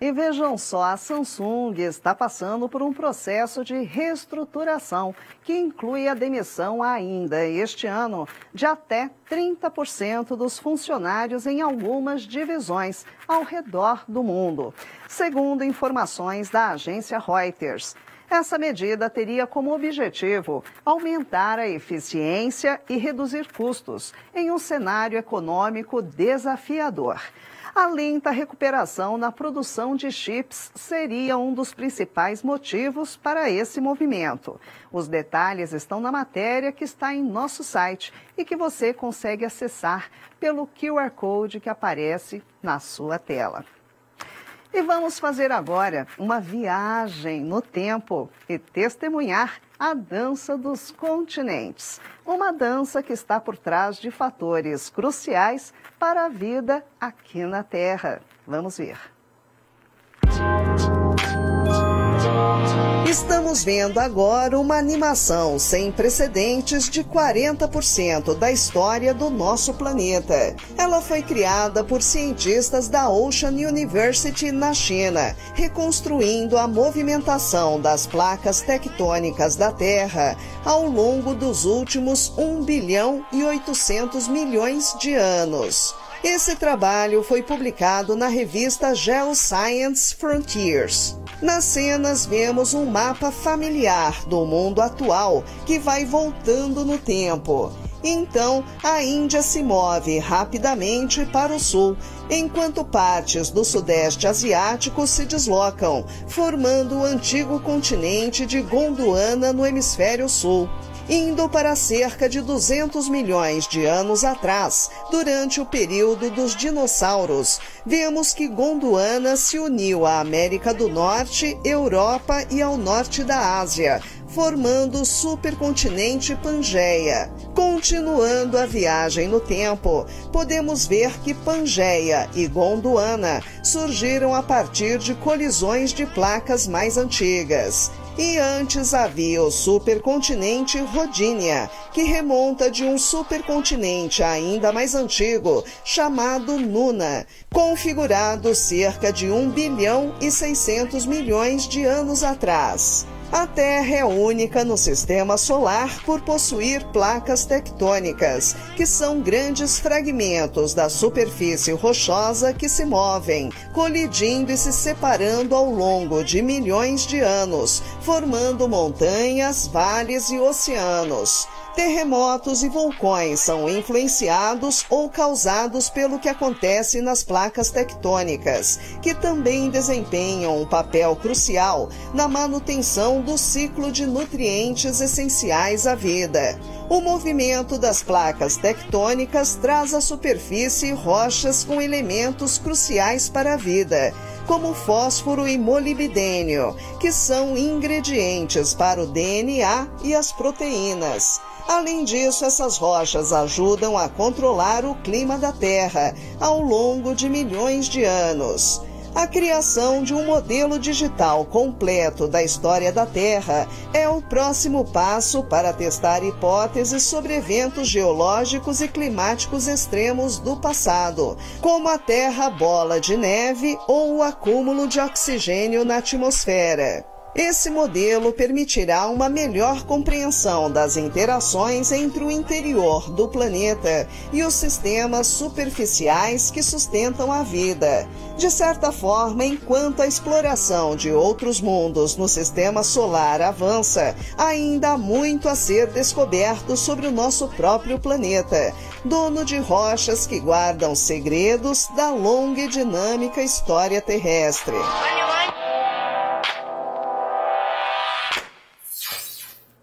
E vejam só, a Samsung está passando por um processo de reestruturação que inclui a demissão ainda este ano de até 30% dos funcionários em algumas divisões ao redor do mundo, segundo informações da agência Reuters. Essa medida teria como objetivo aumentar a eficiência e reduzir custos em um cenário econômico desafiador. A lenta recuperação na produção de chips seria um dos principais motivos para esse movimento. Os detalhes estão na matéria que está em nosso site e que você consegue acessar pelo QR Code que aparece na sua tela. E vamos fazer agora uma viagem no tempo e testemunhar a dança dos continentes. Uma dança que está por trás de fatores cruciais para a vida aqui na Terra. Vamos ver. Estamos vendo agora uma animação sem precedentes de 40% da história do nosso planeta. Ela foi criada por cientistas da Ocean University na China, reconstruindo a movimentação das placas tectônicas da Terra ao longo dos últimos 1 bilhão e 800 milhões de anos. Esse trabalho foi publicado na revista Geoscience Frontiers. Nas cenas vemos um mapa familiar do mundo atual que vai voltando no tempo. Então, a Índia se move rapidamente para o sul, enquanto partes do Sudeste Asiático se deslocam, formando o antigo continente de Gondwana no hemisfério sul indo para cerca de 200 milhões de anos atrás, durante o período dos dinossauros. Vemos que Gondwana se uniu à América do Norte, Europa e ao norte da Ásia, formando o supercontinente Pangeia. Continuando a viagem no tempo, podemos ver que Pangeia e Gondwana surgiram a partir de colisões de placas mais antigas. E antes havia o supercontinente Rodínia, que remonta de um supercontinente ainda mais antigo, chamado Nuna, configurado cerca de 1 bilhão e 600 milhões de anos atrás. A Terra é única no sistema solar por possuir placas tectônicas, que são grandes fragmentos da superfície rochosa que se movem, colidindo e se separando ao longo de milhões de anos, formando montanhas, vales e oceanos. Terremotos e vulcões são influenciados ou causados pelo que acontece nas placas tectônicas, que também desempenham um papel crucial na manutenção do ciclo de nutrientes essenciais à vida. O movimento das placas tectônicas traz à superfície rochas com elementos cruciais para a vida, como fósforo e molibdênio, que são ingredientes para o DNA e as proteínas. Além disso, essas rochas ajudam a controlar o clima da Terra ao longo de milhões de anos. A criação de um modelo digital completo da história da Terra é o próximo passo para testar hipóteses sobre eventos geológicos e climáticos extremos do passado, como a Terra bola de neve ou o acúmulo de oxigênio na atmosfera. Esse modelo permitirá uma melhor compreensão das interações entre o interior do planeta e os sistemas superficiais que sustentam a vida. De certa forma, enquanto a exploração de outros mundos no sistema solar avança, ainda há muito a ser descoberto sobre o nosso próprio planeta, dono de rochas que guardam segredos da longa e dinâmica história terrestre.